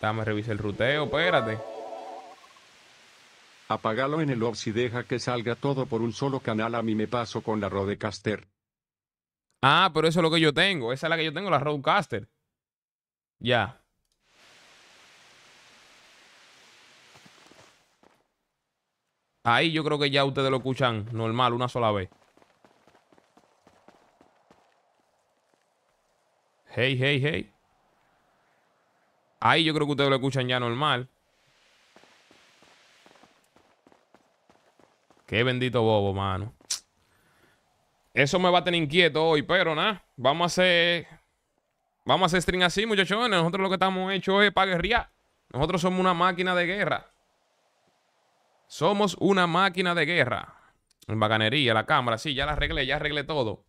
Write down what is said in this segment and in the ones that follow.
Dame revisar el ruteo, espérate. Apágalo en el OBS y deja que salga todo por un solo canal. A mí me paso con la Rodecaster. Ah, pero eso es lo que yo tengo. Esa es la que yo tengo, la Roadcaster. Ya. Ahí yo creo que ya ustedes lo escuchan normal, una sola vez. Hey, hey, hey. Ahí yo creo que ustedes lo escuchan ya normal. Qué bendito bobo, mano. Eso me va a tener inquieto hoy, pero nada. Vamos a hacer. Vamos a hacer string así, muchachones. Nosotros lo que estamos hechos es para guerrear. Nosotros somos una máquina de guerra. Somos una máquina de guerra. En bacanería, la cámara, sí, ya la arreglé, ya arreglé todo.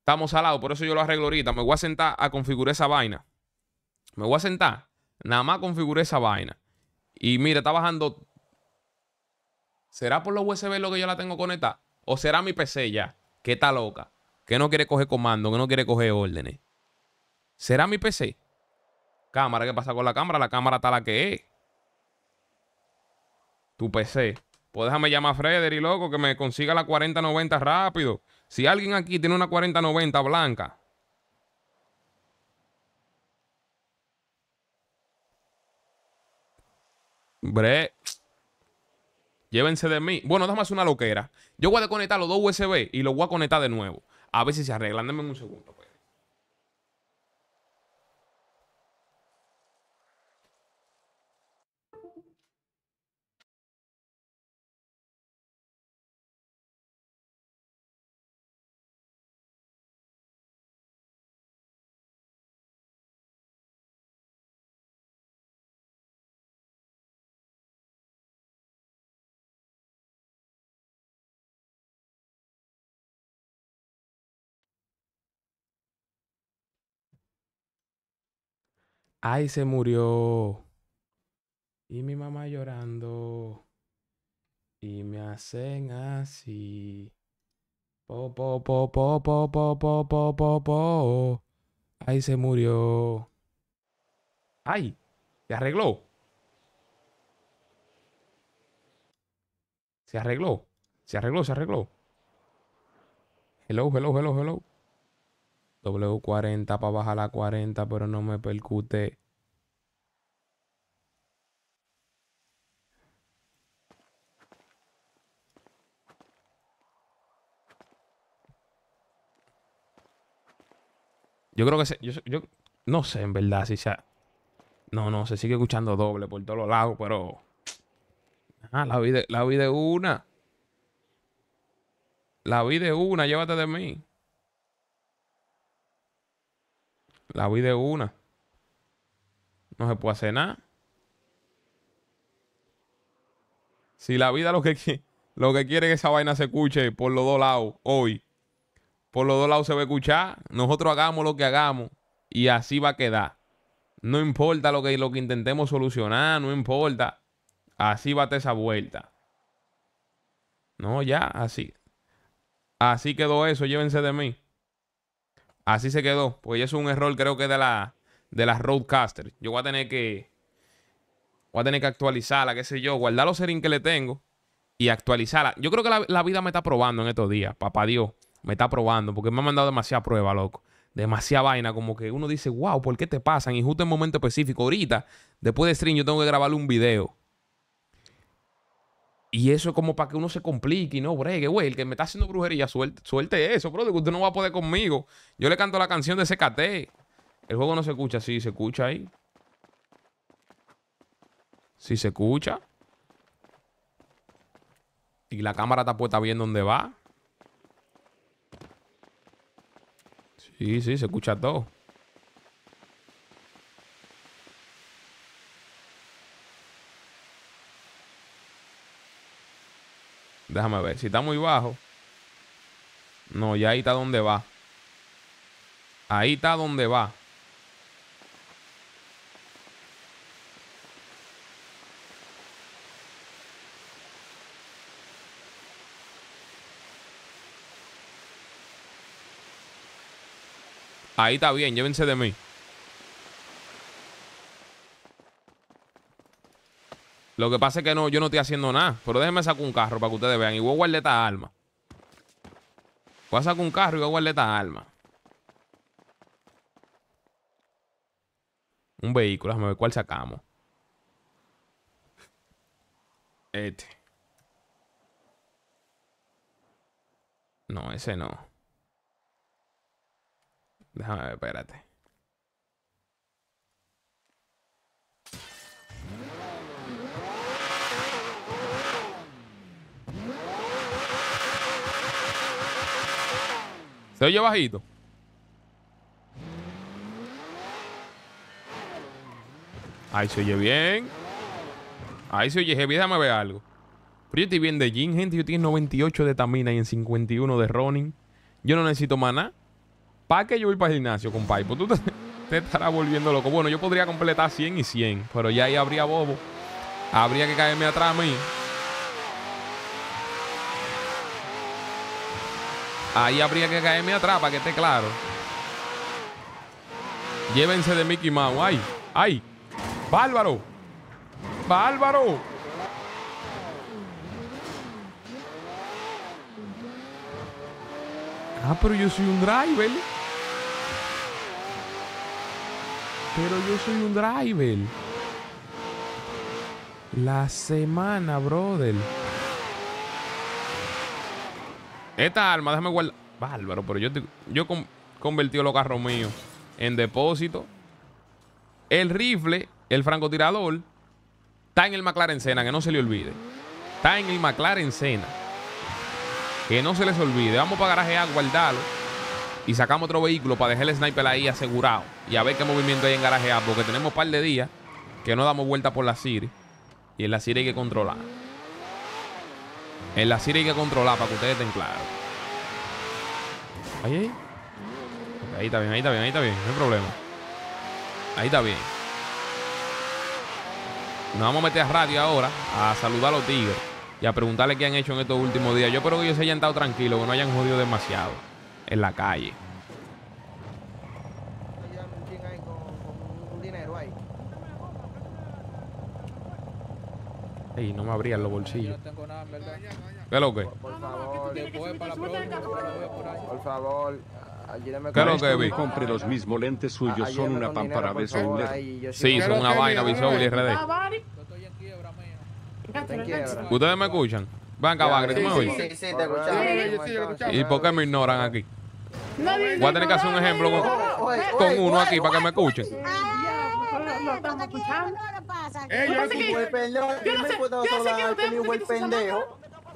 Estamos al lado, por eso yo lo arreglo ahorita. Me voy a sentar a configurar esa vaina. Me voy a sentar. Nada más configuré esa vaina. Y mira, está bajando ¿Será por los USB lo que yo la tengo conectada? ¿O será mi PC ya? Que está loca. Que no quiere coger comando, que no quiere coger órdenes. ¿Será mi PC? Cámara, ¿qué pasa con la cámara? La cámara está la que es. Tu PC. Pues déjame llamar a Frederick, loco, que me consiga la 4090 rápido. Si alguien aquí tiene una 4090 blanca. Bre. Llévense de mí. Bueno, déjame hacer una loquera. Yo voy a desconectar los dos USB y los voy a conectar de nuevo. A ver si se arreglan. Denme un segundo. Ay, se murió. Y mi mamá llorando. Y me hacen así. Po, po, po, po, po, po, po, po, po, po. Ay, se murió. Ay, se arregló. Se arregló. Se arregló, se arregló. Hello, hello, hello, hello. W40 para bajar la 40, pero no me percute. Yo creo que se, yo, yo, no sé en verdad si se no, no, se sigue escuchando doble por todos los lados, pero ah, la vi de, la vi de una. La vi de una, llévate de mí. La vi de una. No se puede hacer nada. Si la vida lo que, lo que quiere esa vaina se escuche por los dos lados hoy, por los dos lados se va a escuchar, nosotros hagamos lo que hagamos y así va a quedar. No importa lo que, lo que intentemos solucionar, no importa. Así va a tener esa vuelta. No, ya, así. Así quedó eso, llévense de mí. Así se quedó. Porque eso es un error, creo que de la, de la Roadcaster. Yo voy a tener que. Voy a tener que actualizarla, qué sé yo. Guardar los settings que le tengo y actualizarla. Yo creo que la, vida me está probando en estos días. Papá Dios, me está probando. Porque me ha mandado demasiada prueba, loco. Demasiada vaina. Como que uno dice, wow, ¿por qué te pasan? Y justo en momento específico, ahorita, después de stream, yo tengo que grabarle un video. Y eso es como para que uno se complique y no bregue, güey. El que me está haciendo brujería, suelte, suelte eso, bro. Que usted no va a poder conmigo. Yo le canto la canción de CKT. El juego no se escucha, sí, se escucha ahí. Sí se escucha. Y la cámara está puesta bien donde va. Sí, sí, se escucha todo. Déjame ver. Si está muy bajo. No, ya ahí está donde va. Ahí está donde va. Ahí está bien, llévense de mí. Lo que pasa es que no, yo no estoy haciendo nada. Pero déjenme sacar un carro para que ustedes vean. Y voy a guardar esta arma. Voy a sacar un carro y voy a guardar esta arma. Un vehículo, déjame ver cuál sacamos. Este. No, ese no. Déjame ver, espérate. ¿Se oye bajito? Ahí se oye bien. Ahí se oye. Déjame ver algo. Pero yo estoy bien de Jin, gente. Yo tengo 98 de Tamina y en 51 de Ronin. Yo no necesito nada. ¿Para qué yo voy para el gimnasio, compadre? Pues tú te, te estarás volviendo loco. Bueno, yo podría completar 100 y 100. Pero ya ahí habría bobo. Habría que caerme atrás a mí. Ahí habría que caerme atrás para que esté claro. Llévense de Mickey Mouse. ¡Ay! ¡Ay! ¡Bárbaro! ¡Bárbaro! Ah, pero yo soy un driver. Pero yo soy un driver. La semana, brother. Esta arma, déjame guardar. Bárbaro, pero yo, yo con- convertido los carros míos en depósito. El rifle, el francotirador, está en el McLaren Senna, que no se le olvide. Está en el McLaren Senna. Que no se les olvide. Vamos para garaje a guardarlo. Y sacamos otro vehículo para dejar el sniper ahí asegurado. Y a ver qué movimiento hay en garaje A. Porque tenemos un par de días que no damos vuelta por la City. Y en la City hay que controlar. En la City hay que controlar para que ustedes estén claros. Ahí, ahí. Ahí está bien, ahí está bien, ahí está bien. No hay problema. Ahí está bien. Nos vamos a meter a radio ahora a saludar a los tigres y a preguntarle qué han hecho en estos últimos días. Yo espero que ellos se hayan estado tranquilos, que no hayan jodido demasiado en la calle. un chin ahí con, con un dinero ahí. Ey, no me abrían los bolsillos. No tengo nada, en verdad. ¿Qué es lo que? Por favor, Después para la próxima, para la veo por ahí. por favor, ayúdame ¿Qué es lo que compre los mismos lentes suyos, son una con pan dinero, para por beso Sí, son una vaina, Bisoul y RD. Estoy en quiebra, mío. Está en quiebra. ¿Ustedes me escuchan? Van Bagre, ¿tú me oyes? sí, sí, te escuchamos. ¿Y por qué me ignoran aquí? Voy a tener que hacer un ejemplo con, uno aquí para que me escuchen. Lo estamos escuchando. Eh.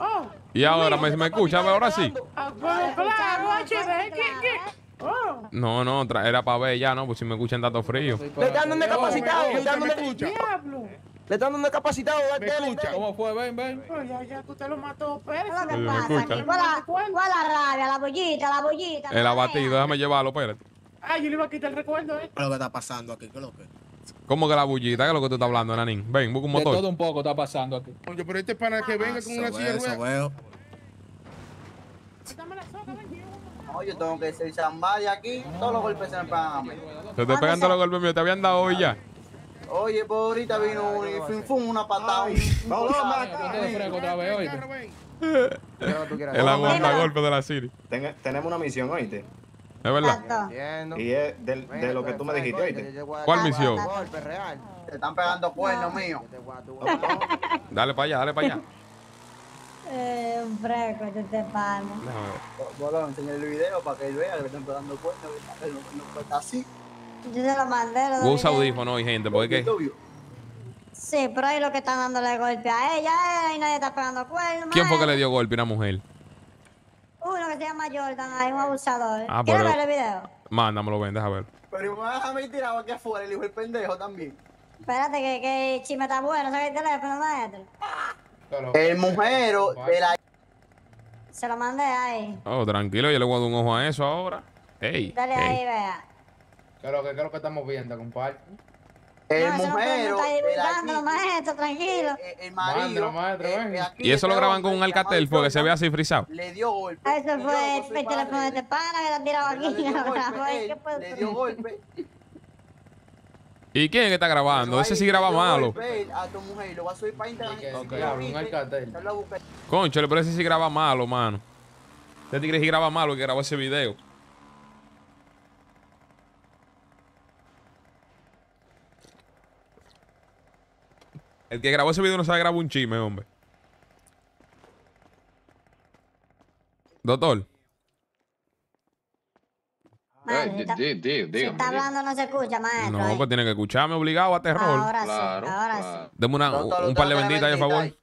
Oh, Y ahora me, me escuchan, ahora sí. ah, bueno, claro, HD, ¿qué, qué? Oh, No, no, era para ver ya, ¿no? Pues si me escuchan tanto frío. Le están dando capacitado, le están dando diablo. le están dando capacitado. Me escucha. ¿Cómo fue? Ven, ven. Ya, ya, que usted lo mató, Pérez. ¿Qué me pasa escucha. ¿Cuál la, rabia? La bollita, la bollita. El abatido, déjame llevarlo, espérate. Ay, yo le iba a quitar el recuerdo, ¿eh? ¿Qué es lo que está pasando aquí? ¿Qué es lo que? ¿Cómo que la bullita? ¿Qué es lo que tú estás hablando, Nanín? Ven, busca un De todo motor. un poco está pasando aquí. Oye, pero este pana que venga con Ah, una pues, silla de eso ruedas. No, yo tengo que ser zambadi aquí, todos los golpes se me pagan a mí. Te estoy pegando los golpes míos. ¿Te habían dado hoy ya? Oye, pues ahorita vino un fin, fum, una patada. un- de fresco otra vez, oye. Carro, ven. ¿Qué es? El aguanta golpe de la City. Ten- tenemos una misión, oíste. Es verdad. Y es del- de, lo que tú me dijiste, oíste. ¿Cuál misión? Te están pegando cuernos míos. Dale para allá, dale para allá. Eh, un fresco, este te palmo. A enseñar el video para que él vea que están pegando cuernos. no- está así. Yo se lo mandé. Usa dije. audífono hoy, gente, porque Obvio. Sí, pero ahí lo que están dándole golpe a ella, eh, ahí nadie está pegando cuernos. ¿Quién fue que le dio golpe a una mujer? Uno que se llama Jordan, ahí un abusador. Ah, ¿Quieres pero- ver el video? Mándamelo, ven, deja ver. Pero me vas a dejar tirado aquí afuera, el hijo del pendejo también. Espérate, que, que el chisme está bueno, saca el teléfono, maestro. El mujero de la. Se lo mandé ahí. Oh, tranquilo, yo le voy a dar un ojo a eso ahora. Ey, Dale ey. ahí, vea. ¿Qué es lo que, qué es lo que estamos viendo, compadre? El no, no divulgándolo, maestro, tranquilo. eh, El marido. Mándalo, maestro, eh, eh, Y eso lo graban con un alcatel porque se ve así frisado. Le dio golpe. Ah, Eso fue, el teléfono de este pana que lo han tirado Le aquí. dio Ahora, golpe, oye, él ¿qué puede le dio golpe. ¿Y quién es que está grabando? Ese sí graba malo. A tu mujer lo voy a subir para internet. Un alcatel. pero ese sí graba malo, mano. Este tigre sí graba malo que grabó ese video. El que grabó ese video no sabe grabar un chisme, hombre. Doctor, Maestro, Eh, está- si hablando no se escucha, maestro. no, ahí. pues tiene que escucharme obligado a terror. Ahora Claro, sí, ahora claro. Deme una, Doctor, un par de benditas, ahí, por favor.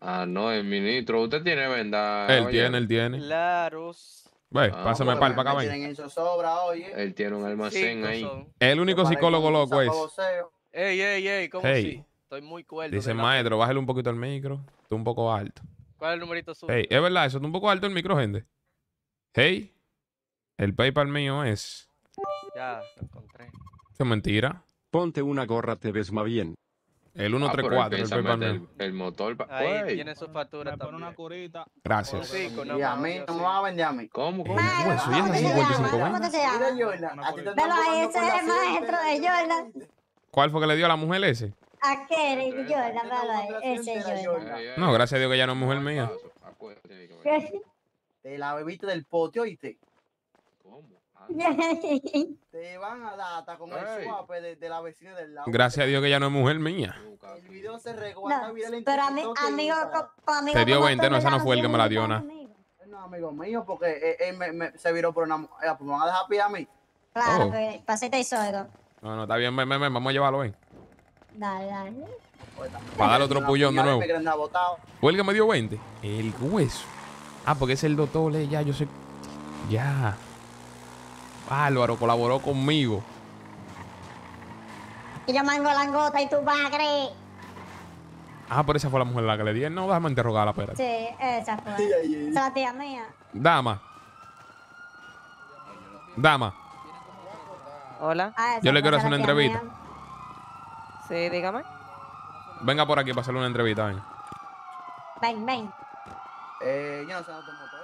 Ah, no, el ministro. Usted tiene venda. Él oye. tiene, él tiene. Claro. Ve, Ah, pásame bueno, pal para acá, ven. tienen eso sobra, oye. Él tiene un almacén Cinco ahí. son. El único psicólogo loco es. Ey, ey, ey, ¿cómo Hey. sí? Estoy muy cuerdo. Dice de la- maestro, bájale un poquito el micro. Está un poco alto. ¿Cuál es el numerito suyo? Hey, es verdad, eso está un poco alto el micro, gente. Hey, el PayPal mío es. Ya, lo encontré. Eso es mentira. Ponte una gorra, te ves más bien. El Ah, pero 134, el empieza a PayPal mío. el, el motor. pa- Ahí Güey, tiene su factura. Gracias. Sí, con Y a mí no me van a vender a mí. ¿Cómo? ¿Cómo? Maestro, Hueso, ¿y ¿cómo ese te 55 llama? ¿Cómo te se llama? Velo ahí, ese es el maestro de Jordan. ¿Cuál fue que le dio a la mujer ese? Aquel Jordan, Te velo ahí, están ese Jordan. Jordan. Ey, No, gracias a Dios que ya no es mujer mía. ¿Qué? Te la bebiste del pote, oíste. ¿Cómo? Anda. Te van a dar hasta con el swap de, de la vecina del lado. Gracias a Dios que ya no es mujer mía. El video se regó, No, viral pero a y amigo, amigo Te dio como 20, tú, no, esa no fue el que me la dio, nada. No, amigo mío, porque él, él me, me- se viró por una mu- eh, pues me van a dejar pie a mí. Claro, Oh. que pasete y sordo. No, no, está bien, ven, ven, ven, vamos a llevarlo, ven. Dale, dale. Para me otro puñón de nuevo. Dar. ¿Fue que me dio 20? El hueso. Ah, porque es el doctor, eh, ya, yo sé. Ya. Álvaro colaboró conmigo. Y yo mango langota y tu bagre. Ah, pero esa fue la mujer a la que le di. No, déjame. Sí, esa fue. Ay, ay, ay. Esa es la tía mía. Dama. Dama. Hola. Ah, Yo le fue quiero hacer una la entrevista. mía. Sí, dígame. Venga por aquí para hacerle una entrevista, venga. Ven, ven. Eh, yo no sé automotor.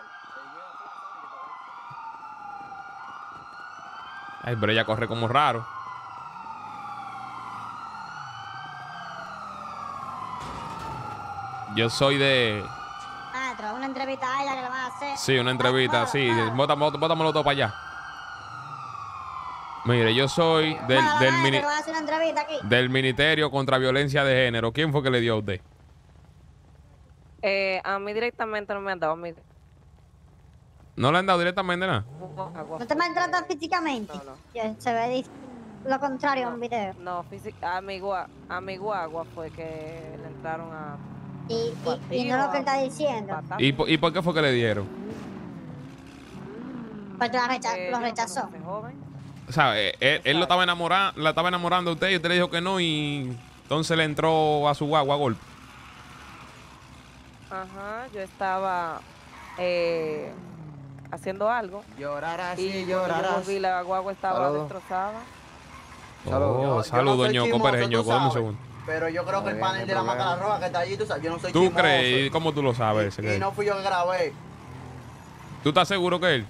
Ay, pero ella corre como raro. Yo soy de. Maestro, una entrevista a ella que le van a hacer. Sí, una entrevista, Ah, sí. ah, ah. bótame- bótame- Bótamelo todo para allá. Mire, yo soy del, Bueno, del, mini- Ministerio contra Violencia de Género. ¿Quién fue que le dio a usted? Eh, a mí directamente no me han dado. ¿No le han dado directamente nada? Agua. No te maltratan físicamente. No, no. Se ve lo contrario en un video. No, físic- a mi, gua- a mi guagua fue que le entraron a Y, y, y no lo que él está diciendo. ¿Y, po- ¿Y por qué fue que le dieron? Porque la recha- Eh, lo no rechazó. joven. O sea, eh, él, él lo estaba enamorando, la estaba enamorando a usted y usted le dijo que no y entonces le entró a su guagua a golpe. Ajá, yo estaba eh, haciendo algo. Llorar y así, llorarás. volví, la guagua estaba destrozada. Saludos. Oh, saludos, ñoco, ñoco, dame un segundo. Pero yo creo que el panel de la máscara roja que está allí, tú sabes, yo no soy ¿Tú chismoso. crees? ¿Y cómo tú lo sabes? Y, y no fui yo que grabé. ¿Tú estás seguro que él?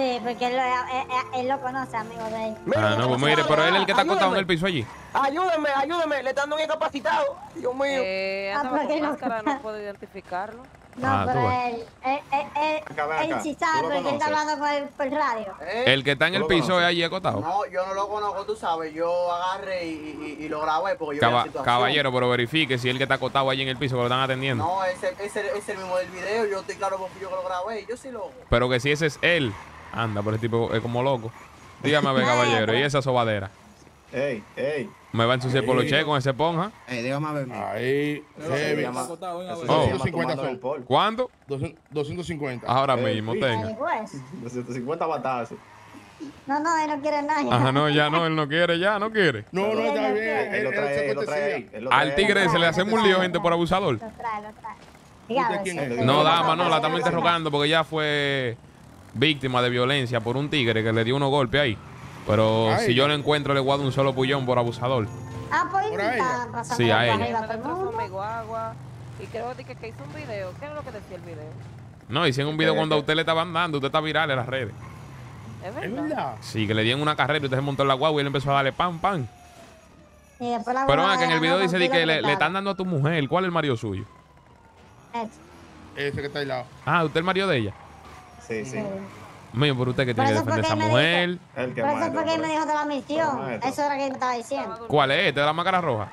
Sí, porque él lo, él, lo conoce, amigo de él. Ah, no, pues mire, pero él es el que está acostado en el piso allí. Ayúdeme, ayúdeme, le están dando un incapacitado. Dios mío. Eh, Ah, andaba pero que con no- máscara, no puedo identificarlo. No, Ah, pero él, él, él, él, él sí ¿Tú sabe, porque él está hablando por el, por el radio. ¿Eh? El que está en el ¿Tú lo piso es allí acostado. No, yo no lo conozco, tú sabes. Yo agarré y, y, y lo grabé porque yo la Caba- situación. caballero, pero verifique si el que está acostado allí en el piso que lo están atendiendo. No, ese ese es el mismo del video. Yo estoy claro porque yo que lo grabé. Yo sí lo. Pero que si ese es él. Anda, pero ese tipo es como loco. Dígame, a ver, caballero, ¿y esa sobadera? Ey, ey. ¿Me va a ensuciar por los che con ese ponja? Eh, dígame a ver. Ahí. Heavy. Oh. eso se llama 250 tomando son. ¿Cuánto? 250. Ahora mismo, sí. tenga. El juez. 250 batazos. No, no, él no quiere nada. Ajá, no, ya no, él no quiere, ya no quiere. No, no, está bien. Él Él, lo él trae, él lo trae ahí. cortesía. él lo trae Al ahí. tigre se le hacemos un lío, gente, por abusador. Lo trae, lo trae. No, dama, no, la estamos interrogando porque ella fue víctima de violencia por un tigre que le dio unos golpes ahí. Pero Ay. si yo lo encuentro, le guardo un solo puñón por abusador. Ah, pues Por ahí. está pasando Sí, a ella. Y creo que, que hizo un video. ¿Qué es lo que decía el video? No, hicieron un video cuando a usted le estaban dando, usted está viral en las redes. Es verdad. Sí, que le dieron una carrera y usted se montó en la guagua y él empezó a darle pan, pan. Y después la Pero ven que en el video dice que le, están dando a tu mujer. ¿Cuál es el marido suyo? Eso. Ese que está al lado. Ah, ¿usted es el marido de ella? Sí, sí. Mío, pero usted que tiene que defender a esa me mujer. El que Por eso fue que me dijo de la misión. Eso era que yo estaba diciendo. ¿Cuál es? ¿Este de la máscara roja?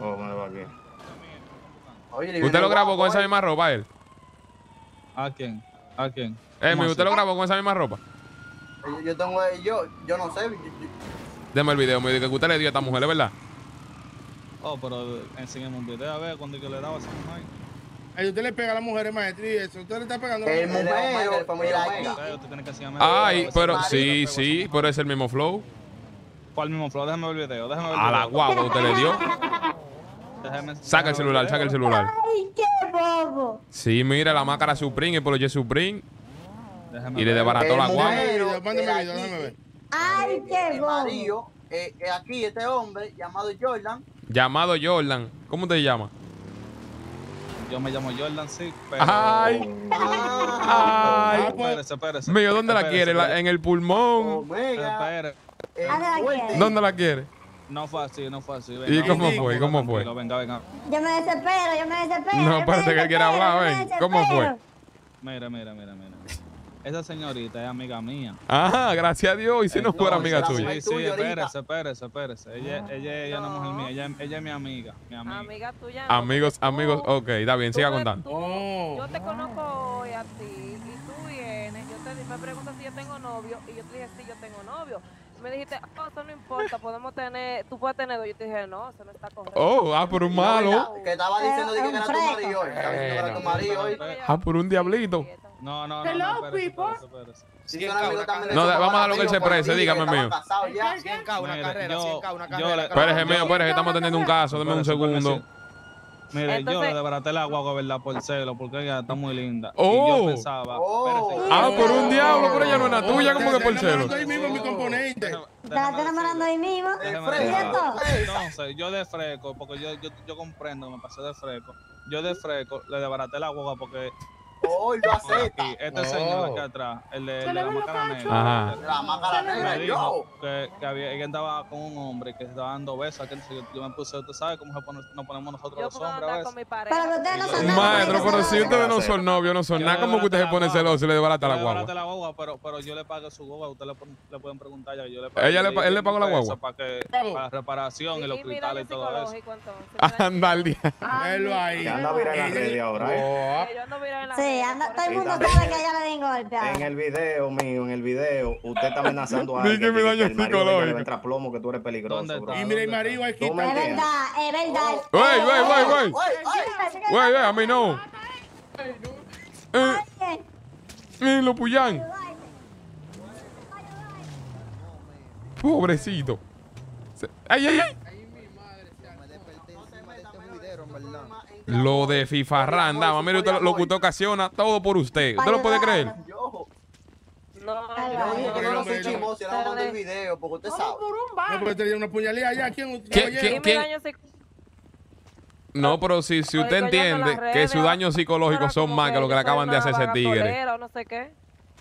Oh, me va aquí. Oye, ¿Usted lo grabó con esa eh. misma ropa, él? ¿A quién? ¿A quién? Eh, ¿Cómo mío, ¿usted lo grabó con esa misma ropa? Yo- Yo tengo, yo, yo no sé. yo- yo- Deme el video, me dice que usted le dio a esta mujer, ¿es verdad? Oh, pero enséñame un video a ver cuando que le daba esa mujer. Ay, usted le pega a las mujeres, maestro, y eso. Usted le está pegando a El las mujeres. mumeo, el familiar Ok, aquí. usted tiene que enseñarme Ay, video, pero sí, sí, pero es el mismo flow. ¿Cuál mismo flow? Déjame ver el video, déjame ver el A la video. guagua usted le dio. Déjame- Saca el celular, saca el video. celular. Ay, qué bobo. Sí, mire la máscara Supreme, el Polo Supreme. Déjame Y le desbarató la guagua. Mándame video, video, déjame ver. Ay, qué bobo. marido, eh, eh, aquí este hombre llamado Jordan. Llamado Jordan. ¿Cómo te llama? Yo me llamo Jordan, sí, pero... Ay, Ah, ay. Espérese, espérese. Mío, ¿dónde la Espérese, quiere? La- espérese. ¿En el pulmón? Omega. Espere. eh, ¿Dónde la quiere? ¿Dónde la quiere? No fue así, no fue así. ¿Y cómo fue? ¿Cómo fue? tranquilo, Venga, venga. Yo me desespero, yo me desespero. No, yo me espérate que él quiere desespero, hablar, yo me ven. ¿Cómo fue? desespero. Mira, mira, mira, mira. Esa señorita es amiga mía. Ajá, gracias a Dios. Y si no fuera amiga tuya. Sí, sí, espérese, espérese, espérese. Ella, ella, ella no es mujer mía, ella, ella es mi amiga, mi amiga. Amiga tuya. no, Amigos, tú- amigos. Ok, está bien, siga me- contando. tú- Oh. Yo te conozco hoy a ti y tú vienes. Yo te me preguntas si yo tengo novio y yo te dije sí, yo tengo novio. Me dijiste, oh, eso no importa, podemos tener, tú puedes tener dos. Yo te dije, no, eso no está correcto. Oh, ah, por un malo. Que estaba diciendo que Eh, era tu un fresco. marido. hoy, Estaba diciendo que era tu marido hoy. Ah, por un diablito. No, no, no, Hello, no, espérese, people. espérese, espérese. No, vamos a dar lo que él se prese, dígame, mío. casados ya. 100K, una Mire, carrera, yo- 100K, una yo carrera. le- Espérese, mío, espérese, que estamos teniendo un caso. Deme un segundo. Mire, yo le desbaraté la guagua, ¿verdad? Por celo, porque ella está muy linda. Y Oh. yo pensaba, Oh. espérese. Ah, por un diablo, pero ella no es la tuya, Oh, como que por celo. enamorando ahí mismo mi componente. Déjame- Te la déjame estoy enamorando ahí mismo. Entonces, yo de fresco, porque yo, yo, yo comprendo que me pasé de fresco. Yo de fresco le desbaraté la guagua porque Oh, lo acepta. este Oh. señor aquí atrás, el de, de le la máscara negra, Ajá. La máscara negra, yo. que, que había, ella andaba con un hombre que se estaba dando besos. Que yo, yo me puse, usted sabe cómo se pone- nos ponemos nosotros Yo los hombres a andar con veces. mi pareja. Pero que ustedes no son. Maestro, pero si ustedes no son novios, no son nada, le ¿cómo que usted se pone la celoso y le desbarata la le guagua? la guagua, pero, pero yo le pagué su guagua. Ustedes le, le pueden preguntar ya. Yo le pagué, Ella le él le 10 pagó la guagua. Para, que, Pago. para la reparación y, los cristales y todo eso. Anda al día. Velo ahí. Que anda viral en las redes ahora, ¿eh? Oh, Que yo ando en la Sí, anda, todo el mundo sabe que ella le den golpe En el video mío, en el video, usted está amenazando a alguien. que me que daño el marido de ella psicológico. le va a entrar plomo, que tú eres peligroso, ¿Dónde bro. está? Y mira, el marido aquí Es verdad, es verdad. Wey, wey, wey, wey. Güey, güey, a mí no. Eh, eh, lo puyán. Pobrecito. Ay, ay, ay. Lo de Fifarrán, dama. Mire, usted, lo- lo que usted ocasiona, todo por usted. ¿Usted lo puede creer? Yo, No, yo ay, dije que ay, yo no soy chismoso, yo no mando el video, porque usted sabe. por un No, porque te una puñalía allá. ¿Quién? Quién- No, pero si, si usted entiende que sus redes, daños psicológicos son más que lo que le acaban de hacer ese tigre. o no sé qué.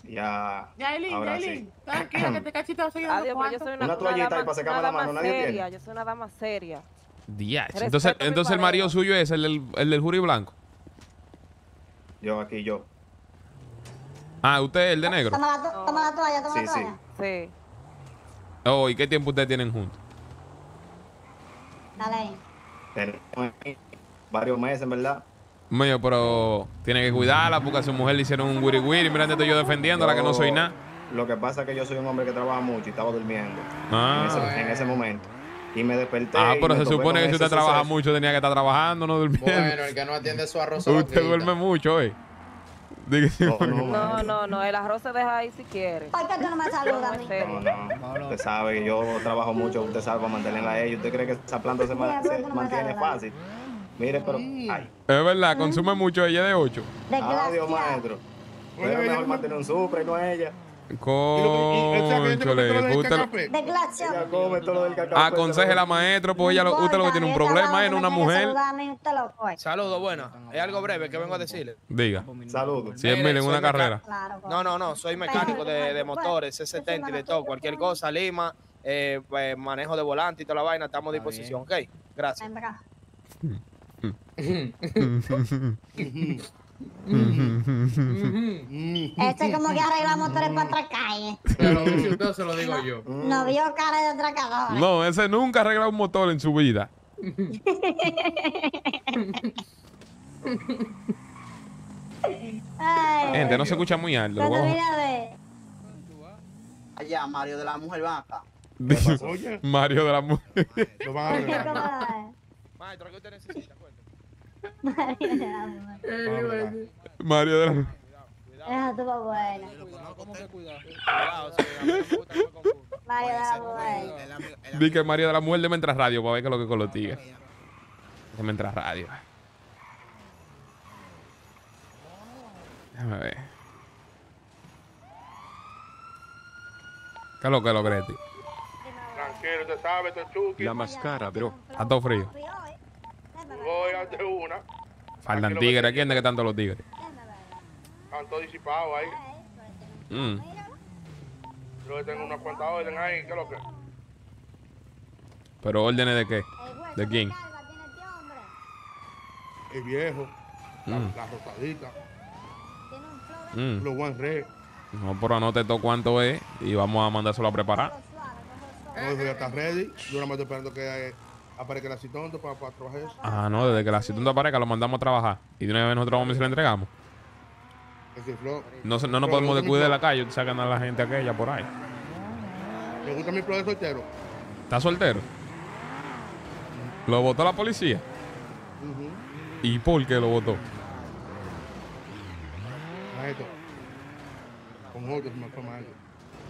Ya. Yailin, Ahora Yailin, sí. tranquila que te cachito va a seguir Adiós, pero yo soy una, Una toallita para secarme la mano, nadie tiene. Yo soy una dama seria. Entonces, entonces el marido suyo es el del, el del jury blanco. Yo aquí, yo. Ah, usted es el de negro. Toma la, to- toma la toalla, toma Sí, la sí. toalla. Sí. Oh, ¿y qué tiempo ustedes tienen juntos? Dale ahí. Tenemos varios meses, en verdad. Mío, pero tiene que cuidarla porque a su mujer le hicieron un wiri wiri. Mira, estoy yo defendiendo, la que no soy nada. Lo que pasa es que yo soy un hombre que trabaja mucho y estaba durmiendo en, Ah, ese, en ese momento. Y me desperté. ah pero se supone que si usted trabaja mucho tenía que estar trabajando, no durmiendo. Bueno, el que no atiende su arroz usted duerme mucho, que- No, no, No, no, no. El arroz se deja ahí si quiere. ¿Por qué tú no me saludas a mí? No, no. Usted sabe que yo trabajo mucho, usted sabe, para mantenerla a ella. ¿Usted cree que esa planta se, ma- se mantiene fácil? Mire, pero. Ay, Es verdad, consume mucho ella de 8. adiós, Desgraciado. maestro. Pero es mejor mantener un supra y no a ella. Conchole, usted lo- De Glaxio. Ella come todo lo del cacao. aconsejela maestro, pues ella lo- usted lo que tiene un problema es una mujer. Saludos, bueno. Es algo breve que vengo a decirle. Diga. Saludos. 100 mil en una carrera. No, no, no. Soy mecánico de, de motores, C70 y de todo. Cualquier cosa, Lima, eh, pues, manejo de volante y toda la vaina. Estamos a disposición, ¿ok? Gracias. Este es como que arregla motores para otra calle. Pero si usted se lo digo yo. No vio cara de atracador. No, ese nunca ha arreglado un motor en su vida. Ay, Gente, no se escucha muy alto. Allá, Mario de la mujer. Oye, Mario de la mujer. lo van a arreglar. ¿Cómo va? Maestro, ¿qué usted necesita? Mario de la mujer. Mario de la mujer. Esa estuvo buena. Que. Mario de la mujer. Di que Mario de la mujer de mientras radio para ver qué es lo que con los tigres. Mientras radio. Déjame ver. ¿Qué es lo que es lo Greti? Tranquilo, usted sabe, esto es Chucky. La mascara, bro. Está todo frío. Voy a hacer una. Faltan tigres. ¿Quién es que todos los tigres? Están todos disipados ahí. Mm. Yo que tengo unas cuantas órdenes ahí. ¿Qué es lo que? ¿Pero órdenes de qué? ¿De quién? El viejo, la, Mm. la rosadita, Mm. los One Red. No, pero anote todo cuánto es y vamos a mandárselo a preparar. No, eso ya está ready. Yo nada más estoy esperando que eh, aparezca el tonto para, para trabajar eso. Ah, no, desde que la situación aparezca lo mandamos a trabajar. Y de una vez nosotros vamos y se lo entregamos. No, no nos podemos descuidar de la calle, sacan a la gente aquella por ahí. Me gusta mi de soltero. ¿Está soltero? ¿Lo votó la policía? ¿Y por qué lo votó? Maestro. Con otro se me fue maestro.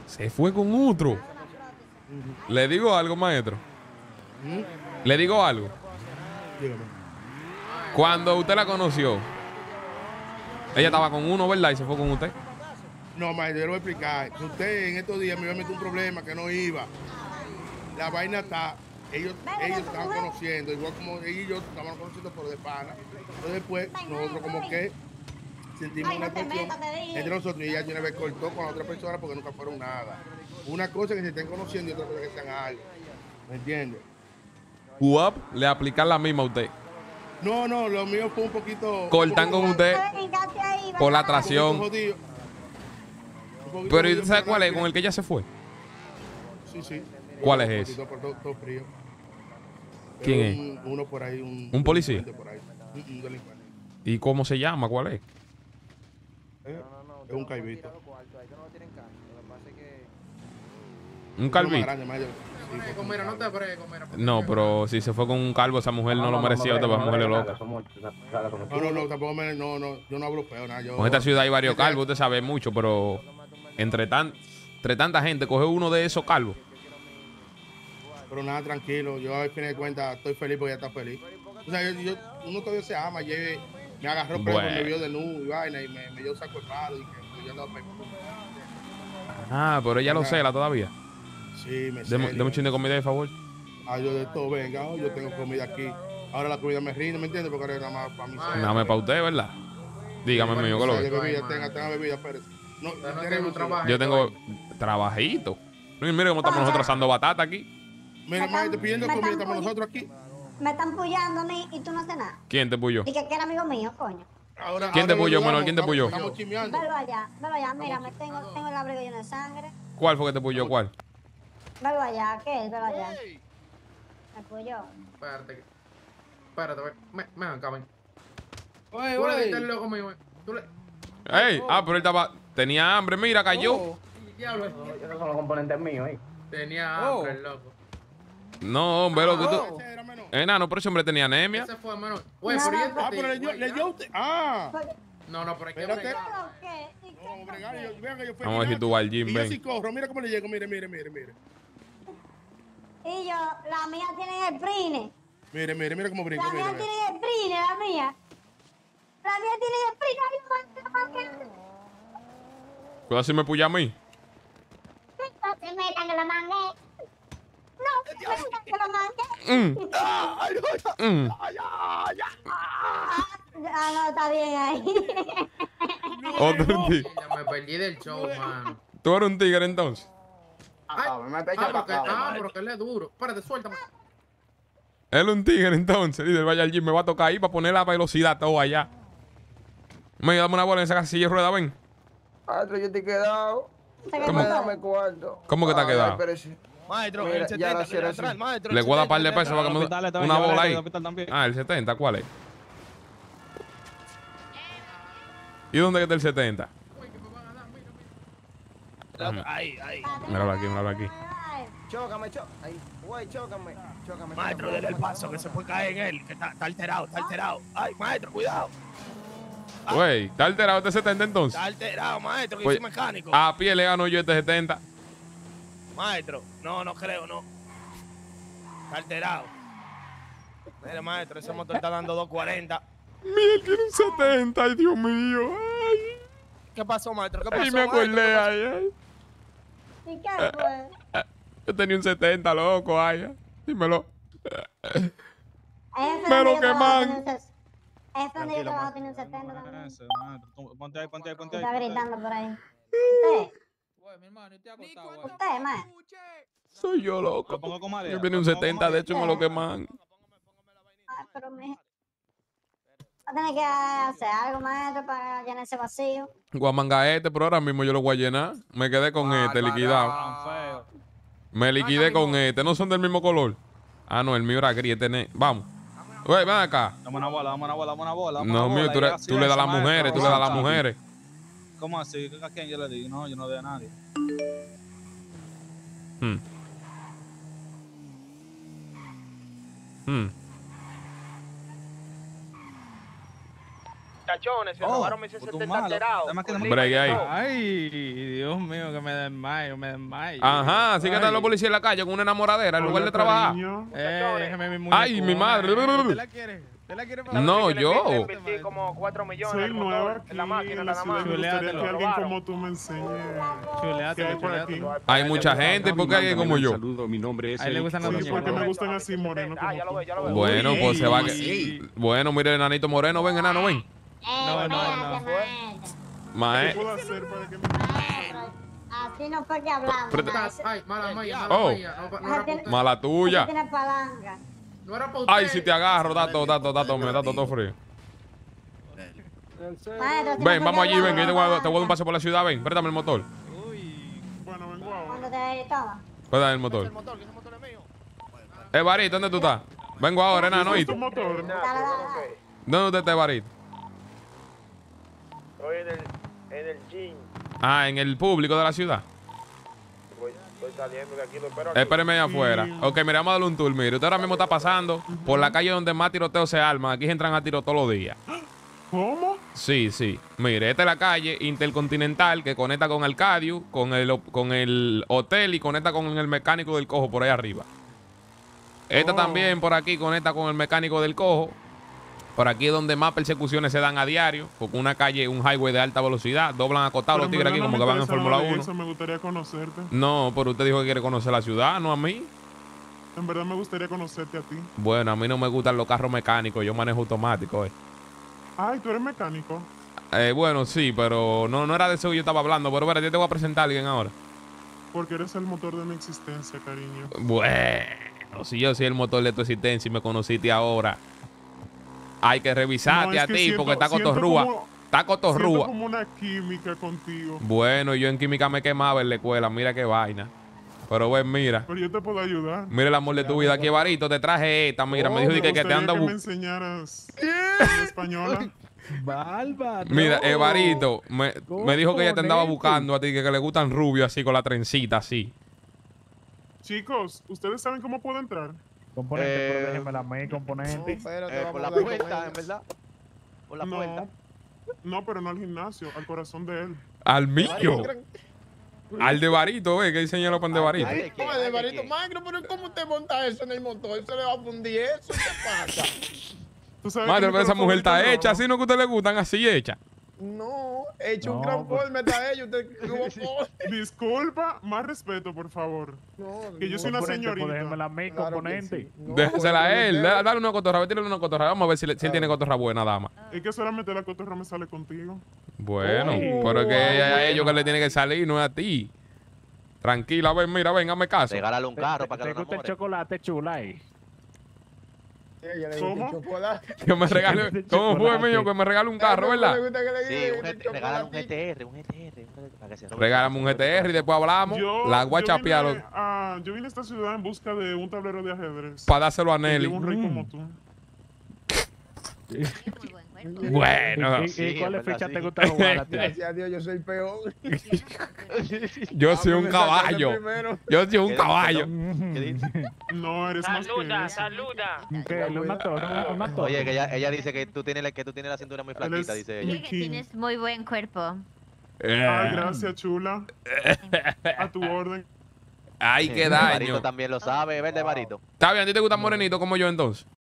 Se fue con otro. Le digo algo, maestro. Le digo algo. Cuando usted la conoció, ella estaba con uno, ¿verdad? Y se fue con usted. No, maestro, yo le voy a explicar. Usted en estos días me iba a meter un problema que no iba. La vaina está. Ellos, ellos estaban conociendo, igual como ellos y yo estaban conociendo por de pana. Después, nosotros como que sentimos una cuestión entre nosotros y ella de una vez cortó con la otra persona porque nunca fueron nada. Una cosa que se estén conociendo y otra cosa que sean algo. ¿Me entiendes? UAP le aplican la misma a usted. No, no, lo mío fue un poquito. Cortan con usted por la poquito Pero ¿y usted sabe cuál es? Con el que ella se fue. Sí, sí. ¿Cuál es ese? ¿Quién es? un- Uno por ahí, un, ¿Un policía? delincuente por ahí. Un, un delincuente. ¿Y cómo se llama? ¿Cuál es? Eh, Es un caibito. Un calvito. Mira, no te bregues, mira. No, pero si se fue con un calvo, esa mujer no lo merecía, otra mujer es loca. No, no, no, tampoco me, no, no, yo no hablo feo, nada. Yo, Con esta ciudad hay varios calvos, usted sabe mucho, pero entre, tan, entre tanta gente, coge uno de esos calvos. Pero nada, tranquilo. Yo al fin de cuentas estoy feliz porque ella está feliz. O sea, yo, yo- uno todavía se ama. Lleve, me agarró preso, Bueno. me vio de nudo y vaina y me, me dio saco de palo y que yo andaba Ah, pero ella lo cela todavía. Sí, me Deme un chin de comida, de favor. Ah, yo de todo, venga, oh, yo tengo comida aquí. Ahora la comida me rinde, ¿me entiendes? Porque ahora es nada más para mí. Dame para usted, ¿verdad? Dígame, mío, ¿qué es lo De que? bebida, tenga, tenga bebida, espérese. No, trabajo. Yo tengo trabajito. Mira mira cómo estamos nosotros asando batata aquí. Mira, maestro, pidiendo comida, estamos nosotros aquí. Me están puyando a mí y tú no haces nada. ¿Quién te puyó? Dije que era amigo mío, coño. Ahora, ¿Quién te lo Manuel? ¿Quién te ayudamos, puyó? Estamos chismeando. Velo allá, velo allá, mira, me tengo, tengo el abrigo lleno de sangre. ¿Cuál fue que te puyó? ¿Cuál? Velo allá, ¿qué es? Velo allá. Me puyó. Espérate. que- Espérate, ven. Ven, ven acá, ven. Oye, Tú le oye. diste el loco mío, ven. Tú le. ¡Ey! Ah, pero él estaba. Tenía hambre, mira, cayó. Diablo, eh. Esos son los componentes míos, ¿eh? Tenía Oh. hambre el loco. No, hombre, lo que tú. Ese era menor. Enano, pero ese hombre tenía anemia. Ese fue, hermano. Güey, No, pero ¿y no, este Ah, pero le dio, le dio a usted. Ah. No, no, pero hay que bregar. ¿Pero qué? ¿Y qué No, bregar, yo- vean que yo fui Vamos a ver si tú vas al gym, Y yo ven. sí corro, mira cómo le llego, mire, mire, mire, mire. Y la mía tiene el brine. Mire, mire, mire cómo brinca. La mía tiene el la mía. La mía tiene el brine. Cuidado me puya a mí. No se metan la. No se metan la mangue. Mm. Mm. Ah, no, está bien ahí. Oh, no, no. Me perdí del show, man. ¿Tú eres un tigre entonces? Ah, pero que, ah, pero que él es duro. Espérate, suéltame. Él es un tigre entonces. Dice, vaya al gym, me va a tocar ahí para poner la velocidad todo allá. Me dame una bola en esa casilla de rueda, ven. Maestro, yo te he quedado. ¿Cómo? Dame cuarto. ¿Cómo que te ha quedado? Maestro, Mira, el ya 70, lo mira cierro atrás, maestro. Le voy a dar 70, par de pesos para que me una bola ahí. Ah, el 70, ¿cuál es? ¿Y dónde está el 70? Ahí, ahí. Míralo aquí, míralo aquí. Chócame, chócame. Ay, güey, chócame. Chócame. Maestro, dele el paso que se puede caer en él, que está, está alterado, está alterado. Ay, maestro, cuidado. Güey, ¿está alterado este 70 entonces? Está alterado, maestro, que soy mecánico. A pie le gano yo este 70. Maestro, no, no creo, no. Está alterado. Mire, maestro, ese motor está dando 240. Mira, tiene un 70, ay Dios mío. Ay, ¿Qué pasó, maestro? ¿Qué pasó, ay me maestro? acordé, ¿Qué pasó? ay, ay. ¿Y qué fue? Yo tenía un 70, loco, ay. ay. Dímelo. Ese Me lo queman. tiene un ses- Ese donde yo trabajo tiene un 70 también. Ese, maestro. Tú- Ponte ahí, ponte ahí, ponte ahí. Está gritando por ahí. ¿Usted? Güey, mi hermano, ¿y te ha acostado, güey? ¿Usted, maestro? Soy yo, Lo loco. Yo tenía un lo pongo con 70, de hecho me lo queman. Ay, pero me... Va a tener que hacer algo, maestro, para llenar ese vacío. Guamanga este, pero ahora mismo yo lo voy a llenar. Me quedé con este liquidado. Me liquidé con este. No son del mismo color. Ah, no, el mío era gris. Este ne- Vamos. Güey, ven acá. Dame una bola, dame una bola, dame una bola. dame No, una mío, tú, le- así tú le das a las mujeres, tú le das a las mujeres. ¿Cómo así? ¿A quién yo le digo? No, yo no doy a nadie. Hmm. Hmm. Se Oh, robaron mis pues 60 tú malo. alterados. Dame que no me- Con Break ahí. Ay, Dios mío, que me desmayo, me desmayo. Ajá, así que están los policías en la calle con una enamoradera en lugar de trabajar. Eh, déjame mi muñeco. Ay, mi madre. ¿Usted la quiere? ¿Usted la quiere para No, Que le yo. invertí como 4 millones Soy en el nueva motor, aquí en la máquina nada más. Me gustaría que Chuleátelo. alguien Robaron. como tú me enseñe. ¿Qué Chuleátelo, hay por aquí? chuleátelo. Hay mucha gente, ¿por qué alguien como yo? Saludo, mi nombre es A él le Eric gustan los Sí, González. porque me gustan así morenos Ah, como ya lo tú. veo, ya lo veo. Bueno, pues se va. Bueno, mire, enanito moreno, ven, enano, ven. No, no, no. Gracias, maestro. ¿Qué Mae. puedo hacer para que me... Así no fue que hablamos. Ay, mala mía, mala Oh. mía. No, no. Mala tuya. tiene palanca. No era para usted. Ay, si te agarro, dato, dato, dato, me dato todo frío. No Ven, vamos allí, ven, que yo te voy a, hablamos, te voy a dar un paseo por la ciudad, ven, préstame el motor. Uy. Bueno, vengo ahora. Cuando te. Préstame el motor. Eh, Barito, ¿dónde tú estás? Vengo ahora, enano. ¿Dónde usted está, Barito? Estoy en el, en el gym. Ah, en el público de la ciudad. Voy, estoy saliendo de aquí, lo espero. Espéreme ahí afuera. Ok, mire, vamos a darle un tour. Mire, usted ahora mismo está pasando por la calle donde más tiroteos se arman. Aquí entran a tiro todos los días. ¿Cómo? Sí, sí. Mire, esta es la calle intercontinental que conecta con Arcadio, con el, con el hotel y conecta con el mecánico del cojo por ahí arriba. Esta Oh. también por aquí conecta con el mecánico del cojo. Por aquí es donde más persecuciones se dan a diario, porque una calle, un highway de alta velocidad, doblan acotados los tigres aquí no como que van en Fórmula nada de 1. Eso me gustaría conocerte. No, pero usted dijo que quiere conocer la ciudad, no a mí. En verdad me gustaría conocerte a ti. Bueno, a mí no me gustan los carros mecánicos, yo manejo automático. eh. Ay, tú eres mecánico. Eh, bueno, sí, pero no, no era de eso que yo estaba hablando. Pero bueno, yo te voy a presentar a alguien ahora. Porque eres el motor de mi existencia, cariño. Bueno, si yo soy el motor de tu existencia y me conociste ahora, hay que revisarte No, a que ti siento- porque está cotorrúa. como- Está cotorrúa. como una química contigo. Bueno, yo en química me quemaba en la escuela. Mira qué vaina. Pero ven, mira. Pero yo te puedo ayudar. Mira el amor de tu vida. Aquí, Barito, te traje esta. Mira, me Oh, dijo de que, que te anda que me enseñaras en española. Bárbaro. Mira, Evarito me, me dijo que ella te andaba buscando a ti, que, que le gustan rubios así, con la trencita así. Chicos, ¿ustedes saben cómo puedo entrar? Componente, Eh, pero déjenmela a mí, componente. Eh, por la puerta, en verdad. Por la no, puerta. no, pero no al gimnasio, al corazón de él. Al mío. Al de Barito, ve, que diseña los pan de Barito. Ay, ¿Cómo de varito? Magro, pero ¿cómo te monta eso en el motor? Se le va a fundir eso. ¿Qué pasa? ¿Tú sabes Madre, pero esa mujer está hecha, así no que a usted le gustan, así hecha. No, he hecho un No, gran pues- forma a ellos. Disculpa, más respeto, por favor. que yo soy una señorita. pues déjemela a mí, componente. Déjesela a él. Dale, dale una cotorra. Tírale una cotorra. Vamos a ver si, le- si él tiene cotorra buena, dama. Es que solamente la cotorra me sale contigo. Bueno, Oh, pero es que a a ellos que le tiene que salir, no es a ti. Tranquila, ven, mira, ven, hazme caso. Regálale un carro para ¿Te que lo gusta el chocolate chula eh? ¿Cómo? chocolate. Que me regale. ¿Cómo fue, mío? Que me regale un carro, ¿verdad? Sí, guste un GT. GTR, un GTR, para que se. Regálame un GTR y después hablamos. Yo, La voy a yo vine a- yo vine a esta ciudad en busca de un tablero de ajedrez. para dárselo a Nelly. un rey como tú. Bueno, ¿Y, y Sí, cuáles fichas te gusta jugar a ti? Gracias a Dios, yo soy peor. yo soy un caballo. Yo soy un ¿Qué- caballo. ¿Qué dice? No, eres más que Saluda, saluda. Oye, que ella, ella dice que tú tienes la, que tú tienes la cintura muy flaquita, dice ella. mi king. muy buen cuerpo. Ah, Eh, gracias, chula. A tu orden. Ay, qué Marito daño. también lo sabe, ¿verdad, Marito? Está bien, ¿a ti te gusta morenito como yo entonces?